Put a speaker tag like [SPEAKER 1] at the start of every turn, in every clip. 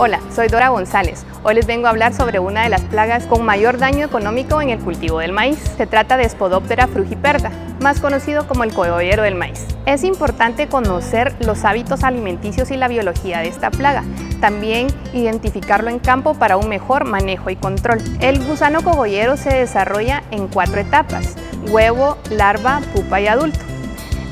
[SPEAKER 1] Hola, soy Dora González. Hoy les vengo a hablar sobre una de las plagas con mayor daño económico en el cultivo del maíz. Se trata de Spodoptera frugiperda, más conocido como el cogollero del maíz. Es importante conocer los hábitos alimenticios y la biología de esta plaga. También identificarlo en campo para un mejor manejo y control. El gusano cogollero se desarrolla en cuatro etapas, huevo, larva, pupa y adulto.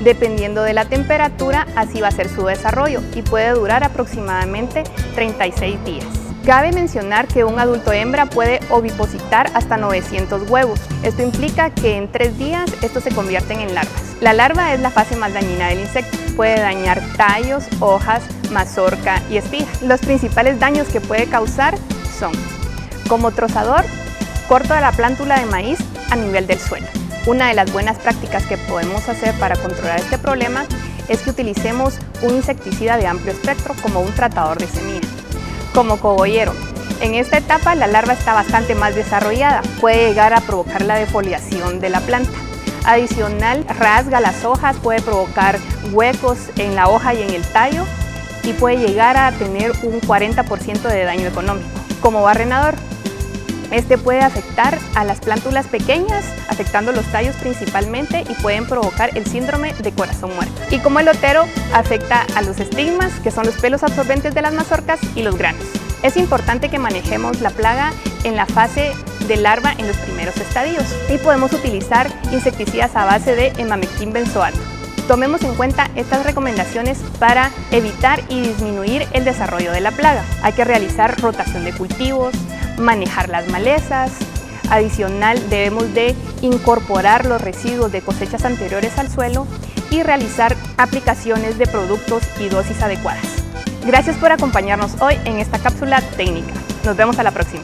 [SPEAKER 1] Dependiendo de la temperatura, así va a ser su desarrollo y puede durar aproximadamente 36 días. Cabe mencionar que un adulto hembra puede ovipositar hasta 900 huevos. Esto implica que en tres días estos se convierten en larvas. La larva es la fase más dañina del insecto. Puede dañar tallos, hojas, mazorca y espigas. Los principales daños que puede causar son, como trozador, corto de la plántula de maíz a nivel del suelo. Una de las buenas prácticas que podemos hacer para controlar este problema es que utilicemos un insecticida de amplio espectro como un tratador de semilla, como cogollero. En esta etapa la larva está bastante más desarrollada, puede llegar a provocar la defoliación de la planta. Adicional, rasga las hojas, puede provocar huecos en la hoja y en el tallo y puede llegar a tener un 40% de daño económico. Como barrenador, este puede afectar a las plántulas pequeñas, afectando los tallos principalmente y pueden provocar el síndrome de corazón muerto. Y como el otero, afecta a los estigmas, que son los pelos absorbentes de las mazorcas, y los granos. Es importante que manejemos la plaga en la fase de larva en los primeros estadios y podemos utilizar insecticidas a base de emamectin benzoato. Tomemos en cuenta estas recomendaciones para evitar y disminuir el desarrollo de la plaga. Hay que realizar rotación de cultivos, manejar las malezas. Adicional, debemos de incorporar los residuos de cosechas anteriores al suelo y realizar aplicaciones de productos y dosis adecuadas. Gracias por acompañarnos hoy en esta cápsula técnica. Nos vemos a la próxima.